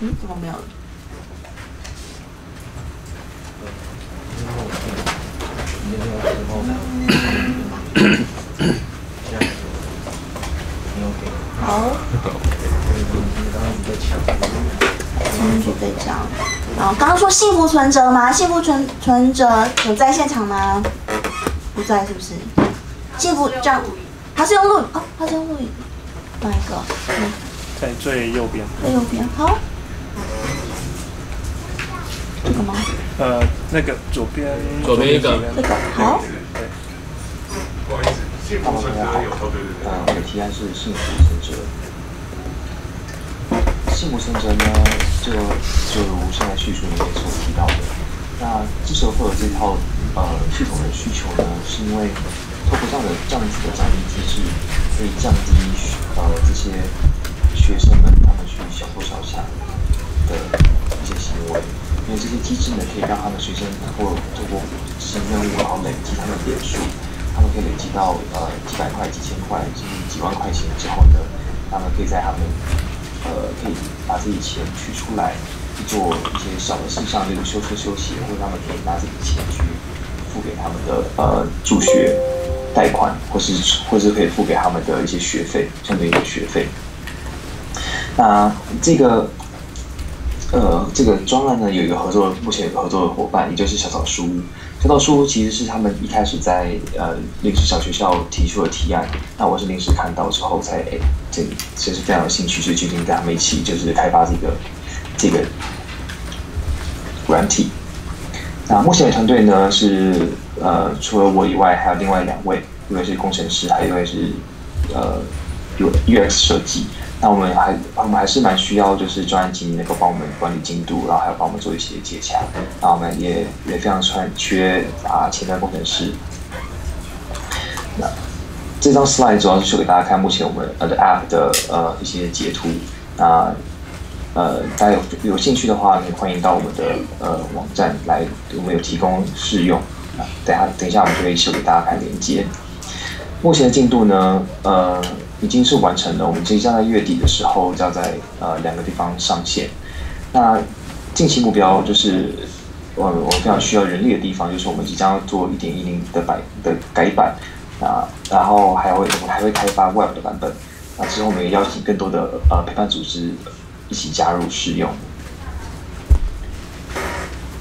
嗯，怎么没有了？好。继续再讲。然后刚刚说幸福存折吗？幸福存存折有在现场吗？不在是不是？幸福这样，他是用录哦，他是用录影，哪一个？嗯，在最右边。在右边。好。这个吗？呃，那个左边。左边一个。这个好。对。不好意思，幸福存折有哦，对对对。呃，我的提案是幸福存折。幸福存折呢，就就如现在叙述里面所提到的，那之所以会有这套呃系统的需求呢，是因为透过这样的这样子的奖励机制，可以降低呃这些学生们他们去小偷小抢的一些行为，因为这些机制呢，可以让他们学生能够透过执行任务，然后累积他们点数，他们可以累积到呃几百块、几千块、甚至几万块钱之后呢，他们可以在他们呃，可以把自己钱取出来，去做一些小的事项，例如修车修鞋，或者他们可以拿这笔钱去付给他们的呃助学贷款，或是或是可以付给他们的一些学费，相对应的学费。那这个呃这个专案呢，有一个合作，目前有个合作的伙伴，也就是小草书屋。小草书屋其实是他们一开始在呃临时小学校提出的提案，那我是临时看到之后才哎这其实非常有兴趣，所以决定跟他们一起就是开发这个这个软体。那目前的团队呢是呃除了我以外，还有另外两位，一位是工程师，还有一位是呃 U UX 设计。那我们还我们还是蛮需要就是专案经理能够帮我们管理进度，然后还有帮我们做一些接洽。那我们也也非常缺缺啊前端工程师。那这张 slide 主要是秀给大家看目前我们呃的 app 的呃一些截图。那呃大家有有兴趣的话，可以欢迎到我们的呃网站来，我们有提供试用。啊，等下等一下我们就可以秀给大家看连接。目前的进度呢，呃。已经是完成了，我们即将在月底的时候将在呃两个地方上线。那近期目标就是，呃，我非常需要人力的地方就是我们即将要做一点一零的版的改版啊，然后还会我们还会开发 Web 的版本。啊之后我们也邀请更多的呃陪伴组织一起加入试用。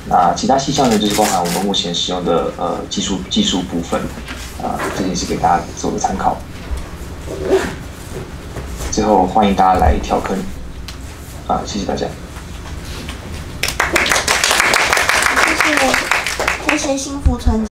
那其他细项呢，就是包含我们目前使用的呃技术技术部分啊，这也是给大家做个参考。最后，欢迎大家来跳坑，啊，谢谢大家。谢谢，谢谢幸福存。